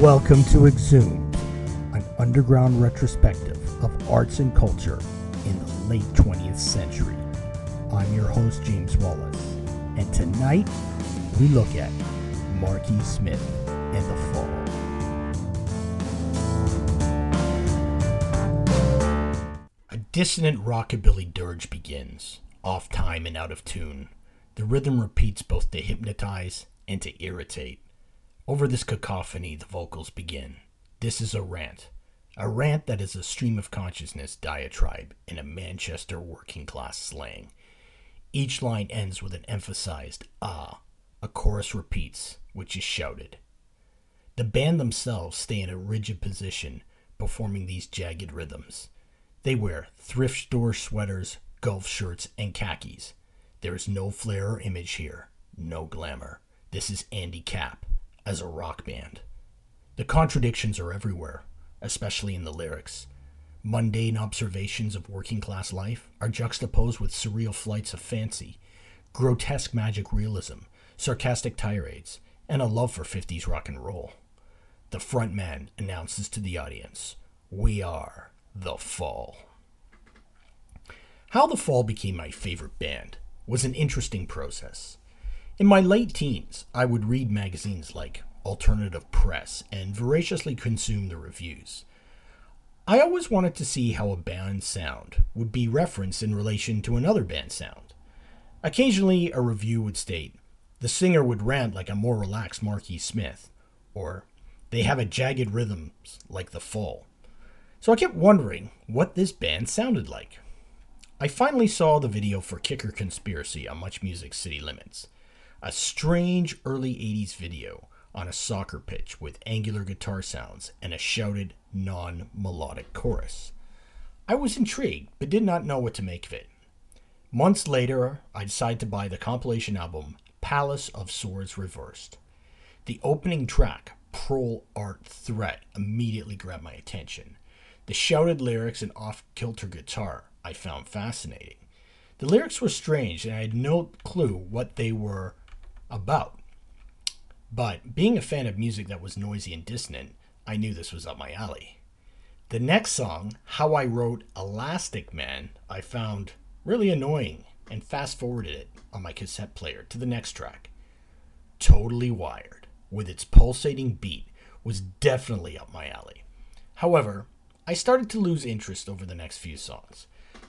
Welcome to Exhumed, an underground retrospective of arts and culture in the late 20th century. I'm your host, James Wallace, and tonight we look at Marky Smith and the Fall. A dissonant rockabilly dirge begins, off time and out of tune. The rhythm repeats both to hypnotize and to irritate. Over this cacophony, the vocals begin. This is a rant. A rant that is a stream of consciousness diatribe in a Manchester working class slang. Each line ends with an emphasized ah. A chorus repeats, which is shouted. The band themselves stay in a rigid position, performing these jagged rhythms. They wear thrift store sweaters, golf shirts, and khakis. There is no flair or image here, no glamour. This is Andy Capp as a rock band. The contradictions are everywhere, especially in the lyrics. Mundane observations of working class life are juxtaposed with surreal flights of fancy, grotesque magic realism, sarcastic tirades, and a love for 50s rock and roll. The frontman announces to the audience, We are The Fall. How The Fall became my favorite band was an interesting process. In my late teens, I would read magazines like Alternative Press and voraciously consume the reviews. I always wanted to see how a band's sound would be referenced in relation to another band's sound. Occasionally, a review would state, the singer would rant like a more relaxed Marky Smith, or they have a jagged rhythm like The Fall. So I kept wondering what this band sounded like. I finally saw the video for Kicker Conspiracy on Much Music City Limits, a strange early 80s video on a soccer pitch with angular guitar sounds and a shouted, non melodic chorus. I was intrigued, but did not know what to make of it. Months later, I decided to buy the compilation album Palace of Swords Reversed. The opening track, Prole Art Threat, immediately grabbed my attention. The shouted lyrics and off kilter guitar I found fascinating. The lyrics were strange, and I had no clue what they were about. But being a fan of music that was noisy and dissonant, I knew this was up my alley. The next song, How I Wrote Elastic Man, I found really annoying and fast forwarded it on my cassette player to the next track. Totally Wired, with its pulsating beat, was definitely up my alley. However, I started to lose interest over the next few songs.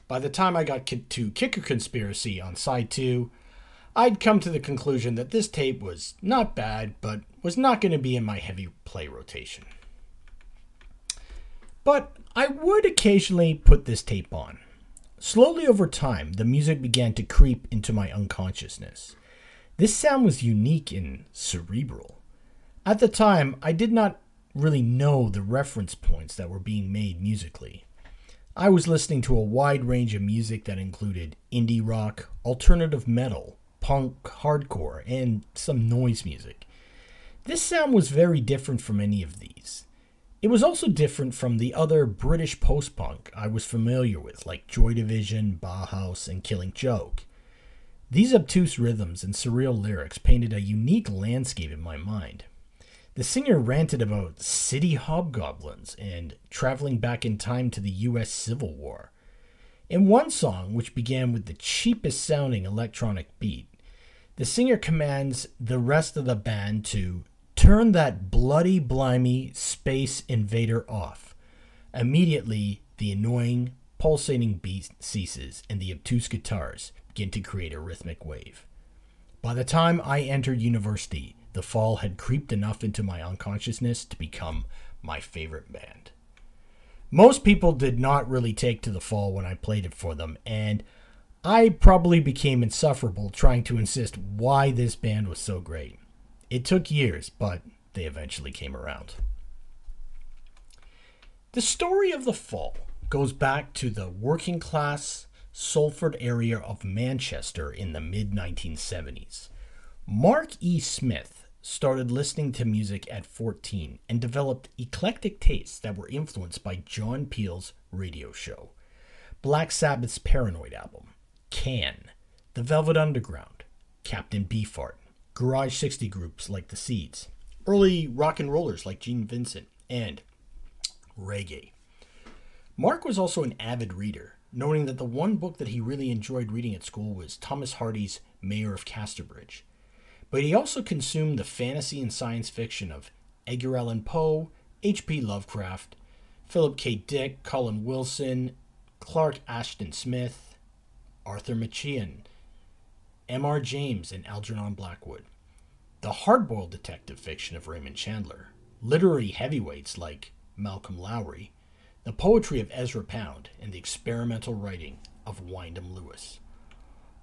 By the time I got to Kicker Conspiracy on side 2, I'd come to the conclusion that this tape was not bad, but was not going to be in my heavy play rotation. But I would occasionally put this tape on. Slowly over time, the music began to creep into my unconsciousness. This sound was unique and cerebral. At the time, I did not really know the reference points that were being made musically. I was listening to a wide range of music that included indie rock, alternative metal, punk, hardcore, and some noise music. This sound was very different from any of these. It was also different from the other British post punk I was familiar with, like Joy Division, Bauhaus, and Killing Joke. These obtuse rhythms and surreal lyrics painted a unique landscape in my mind. The singer ranted about city hobgoblins and traveling back in time to the US Civil War. In one song, which began with the cheapest sounding electronic beat, the singer commands the rest of the band to turn that bloody, blimey space invader off. Immediately, the annoying, pulsating beat ceases and the obtuse guitars begin to create a rhythmic wave. By the time I entered university, the fall had creeped enough into my unconsciousness to become my favorite band. Most people did not really take to the fall when I played it for them, and I probably became insufferable trying to insist why this band was so great. It took years, but they eventually came around. The story of the fall goes back to the working class Salford area of Manchester in the mid 1970s. Mark E. Smith started listening to music at 14 and developed eclectic tastes that were influenced by John Peel's radio show, Black Sabbath's Paranoid album, can, The Velvet Underground, Captain Beefheart, Garage 60 groups like The Seeds, early rock and rollers like Gene Vincent, and reggae. Mark was also an avid reader, noting that the one book that he really enjoyed reading at school was Thomas Hardy's Mayor of Casterbridge. But he also consumed the fantasy and science fiction of Edgar Allan Poe, H.P. Lovecraft, Philip K. Dick, Colin Wilson, Clark Ashton Smith, Arthur Machen, M.R. James, and Algernon Blackwood. The hardboiled detective fiction of Raymond Chandler, literary heavyweights like Malcolm Lowry, the poetry of Ezra Pound, and the experimental writing of Wyndham Lewis.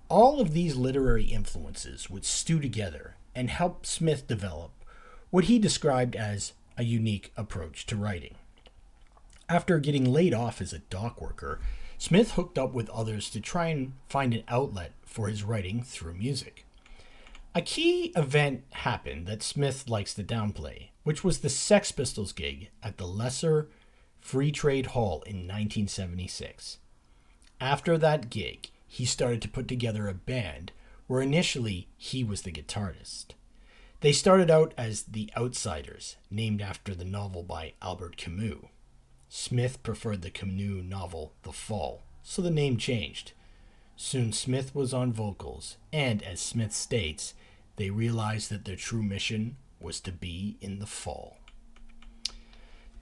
All of these literary influences would stew together and help Smith develop what he described as a unique approach to writing. After getting laid off as a dock worker, Smith hooked up with others to try and find an outlet for his writing through music. A key event happened that Smith likes to downplay, which was the Sex Pistols gig at the Lesser Free Trade Hall in 1976. After that gig, he started to put together a band where initially he was the guitarist. They started out as the Outsiders, named after the novel by Albert Camus. Smith preferred the Camus novel The Fall, so the name changed. Soon Smith was on vocals, and as Smith states, they realized that their true mission was to be in the fall.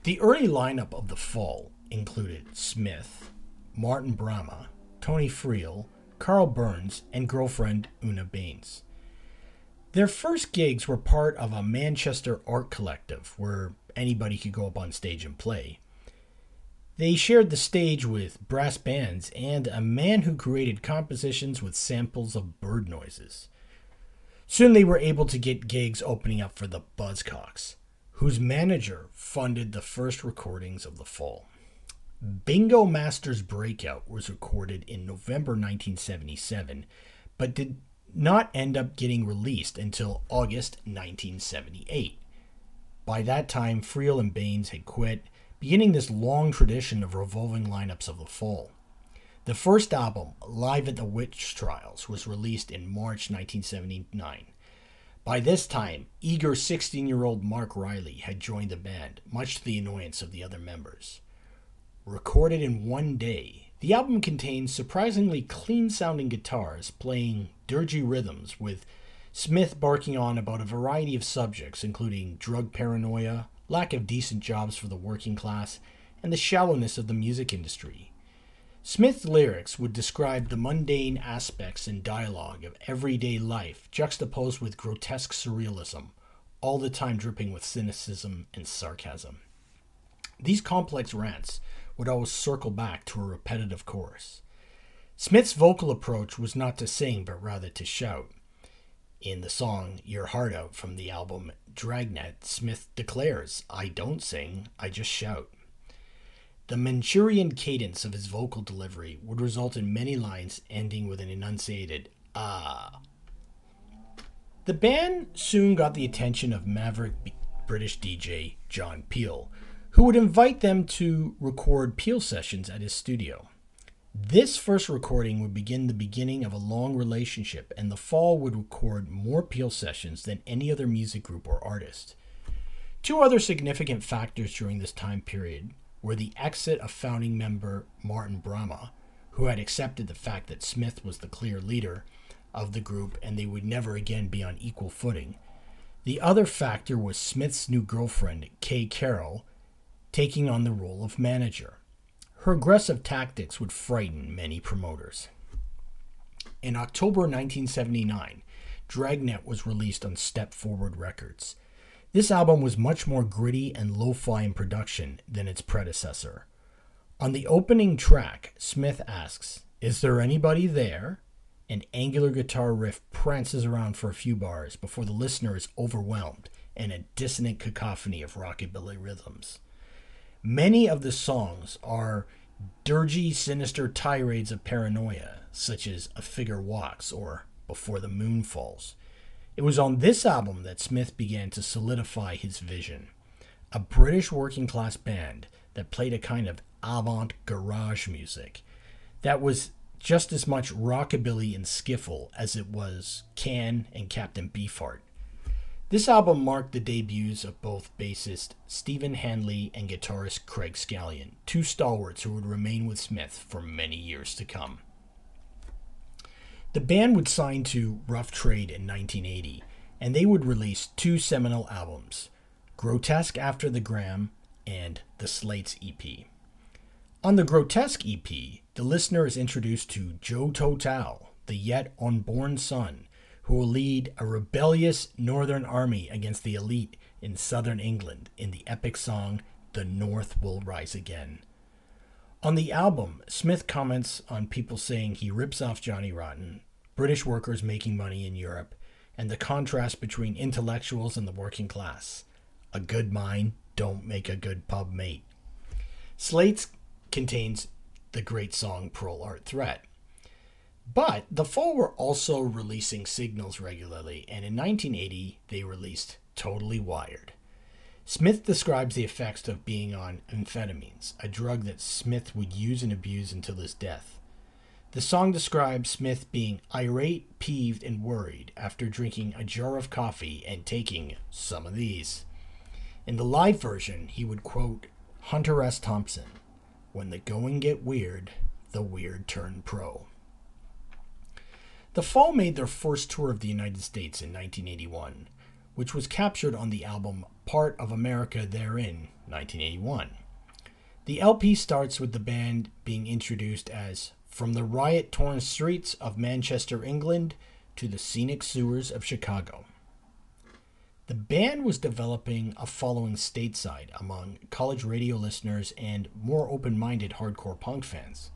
The early lineup of the fall included Smith, Martin Bramah, Tony Friel, Karl Burns, and girlfriend Una Baines. Their first gigs were part of a Manchester art collective where anybody could go up on stage and play. They shared the stage with brass bands and a man who created compositions with samples of bird noises. Soon they were able to get gigs opening up for the Buzzcocks, whose manager funded the first recordings of the fall. Bingo Master's Breakout was recorded in November 1977, but did not end up getting released until August 1978. By that time, Friel and Baines had quit beginning this long tradition of revolving lineups of the fall. The first album, Live at the Witch Trials, was released in March 1979. By this time, eager 16 year old Marc Riley had joined the band, much to the annoyance of the other members. Recorded in one day, the album contains surprisingly clean sounding guitars playing dirgy rhythms, with Smith barking on about a variety of subjects, including drug paranoia, lack of decent jobs for the working class, and the shallowness of the music industry. Smith's lyrics would describe the mundane aspects and dialogue of everyday life juxtaposed with grotesque surrealism, all the time dripping with cynicism and sarcasm. These complex rants would always circle back to a repetitive chorus. Smith's vocal approach was not to sing, but rather to shout. In the song Your Heart Out from the album Dragnet, Smith declares, I don't sing, I just shout. The Mancunian cadence of his vocal delivery would result in many lines ending with an enunciated ah. The band soon got the attention of maverick British DJ John Peel, who would invite them to record Peel sessions at his studio. This first recording would begin the beginning of a long relationship, and the Fall would record more Peel sessions than any other music group or artist. Two other significant factors during this time period were the exit of founding member Martin Bramah, who had accepted the fact that Smith was the clear leader of the group and they would never again be on equal footing. The other factor was Smith's new girlfriend, Kay Carroll, taking on the role of manager. Her aggressive tactics would frighten many promoters. In October 1979, Dragnet was released on Step Forward Records. This album was much more gritty and lo fi in production than its predecessor. On the opening track, Smith asks, Is there anybody there? An angular guitar riff prances around for a few bars before the listener is overwhelmed in a dissonant cacophony of rockabilly rhythms. Many of the songs are dirgy, sinister tirades of paranoia, such as A Figure Walks or Before the Moon Falls. It was on this album that Smith began to solidify his vision. A British working class band that played a kind of avant garage music that was just as much rockabilly and skiffle as it was Can and Captain Beefheart. This album marked the debuts of both bassist Stephen Hanley and guitarist Craig Scanlon, two stalwarts who would remain with Smith for many years to come. The band would sign to Rough Trade in 1980, and they would release two seminal albums Grotesque After the Gramme and The Slates EP. On the Grotesque EP, the listener is introduced to Joe Totale, the yet unborn son who will lead a rebellious northern army against the elite in southern England in the epic song The North Will Rise Again. On the album, Smith comments on people saying he rips off Johnny Rotten, British workers making money in Europe, and the contrast between intellectuals and the working class. A good mind don't make a good pub mate. Slates contains the great song Prole Art Threat, but the Fall were also releasing singles regularly, and in 1980 they released Totally Wired. Smith describes the effects of being on amphetamines, a drug that Smith would use and abuse until his death. The song describes Smith being irate, peeved, and worried after drinking a jar of coffee and taking some of these. In the live version, he would quote Hunter S. Thompson When the going get weird, the weird turn pro. The Fall made their first tour of the United States in 1981, which was captured on the album Part of America Therein, 1981. The LP starts with the band being introduced as From the riot torn streets of Manchester, England, to the scenic sewers of Chicago. The band was developing a following stateside among college radio listeners and more open minded hardcore punk fans.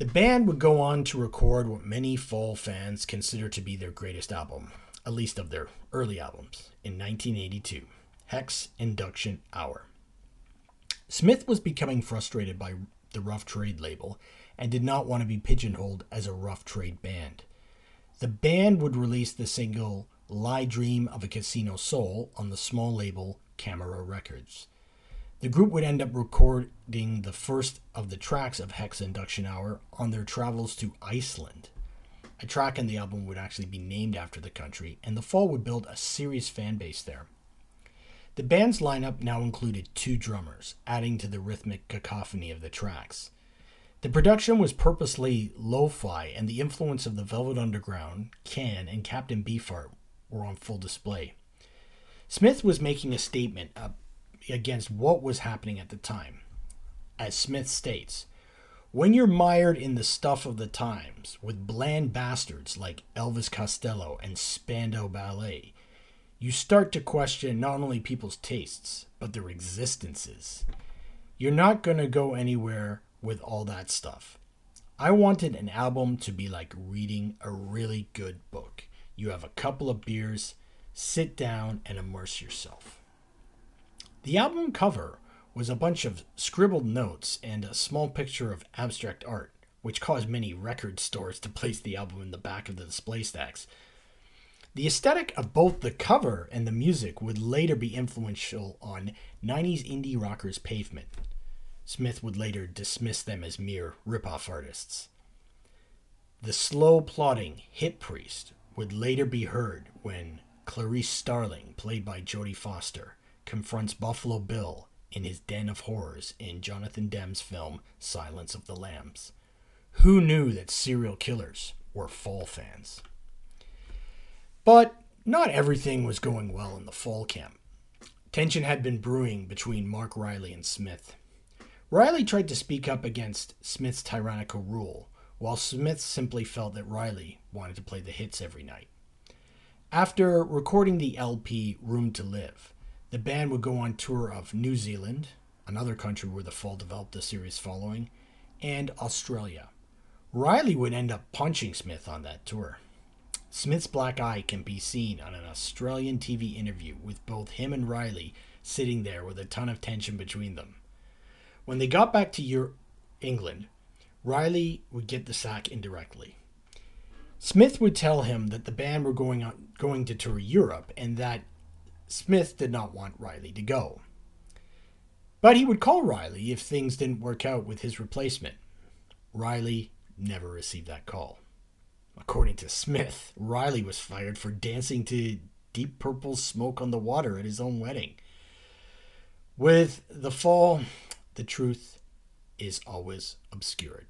The band would go on to record what many Fall fans consider to be their greatest album, at least of their early albums, in 1982 Hex Enduction Hour. Smith was becoming frustrated by the Rough Trade label and did not want to be pigeonholed as a Rough Trade band. The band would release the single Lie Dream of a Casino Soul on the small label Kamera Records. The group would end up recording the first of the tracks of Hex Enduction Hour on their travels to Iceland. A track in the album would actually be named after the country, and the Fall would build a serious fan base there. The band's lineup now included two drummers, adding to the rhythmic cacophony of the tracks. The production was purposely lo fi, and the influence of the Velvet Underground, Can, and Captain Beefheart were on full display. Smith was making a statement against what was happening at the time. As Smith states, when you're mired in the stuff of the times with bland bastards like Elvis Costello and Spandau Ballet, you start to question not only people's tastes, but their existences. You're not going to go anywhere with all that stuff. I wanted an album to be like reading a really good book. You have a couple of beers, sit down, and immerse yourself. The album cover was a bunch of scribbled notes and a small picture of abstract art, which caused many record stores to place the album in the back of the display stacks. The aesthetic of both the cover and the music would later be influential on 90s indie rockers' Pavement. Smith would later dismiss them as mere ripoff artists. The slow plodding Hip Priest would later be heard when Clarice Starling, played by Jodie Foster, confronts Buffalo Bill in his den of horrors in Jonathan Demme's film Silence of the Lambs. Who knew that serial killers were Fall fans? But not everything was going well in the Fall camp. Tension had been brewing between Marc Riley and Smith. Riley tried to speak up against Smith's tyrannical rule, while Smith simply felt that Riley wanted to play the hits every night. After recording the LP Room to Live, the band would go on tour of New Zealand, another country where the Fall developed a serious following, and Australia. Riley would end up punching Smith on that tour. Smith's black eye can be seen on an Australian TV interview with both him and Riley sitting there with a ton of tension between them. When they got back to Euro- England, Riley would get the sack indirectly. Smith would tell him that the band were going on, going to tour Europe and that Smith did not want Riley to go. But he would call Riley if things didn't work out with his replacement. Riley never received that call. According to Smith, Riley was fired for dancing to Deep Purple's Smoke on the Water at his own wedding. With the fall, the truth is always obscured.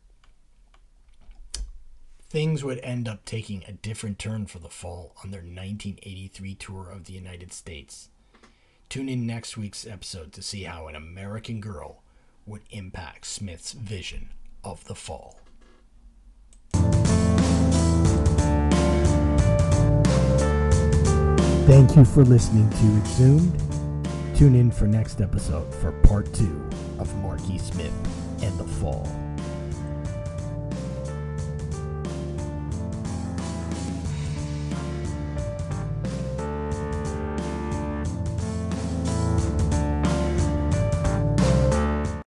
Things would end up taking a different turn for the fall on their 1983 tour of the United States. Tune in next week's episode to see how an American girl would impact Smith's vision of the fall. Thank you for listening to Exhumed. Tune in for next episode for part two of Marky Smith and the Fall.